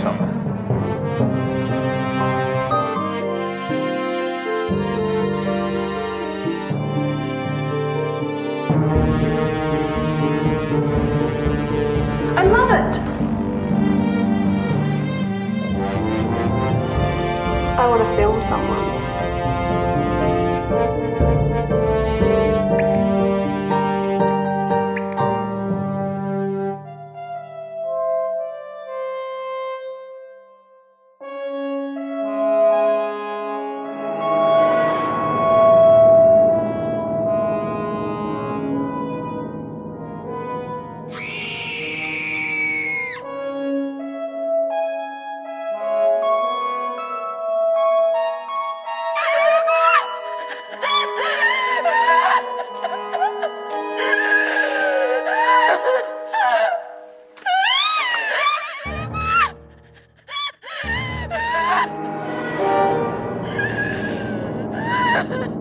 something. I love it! I want to film someone. Ha ha ha.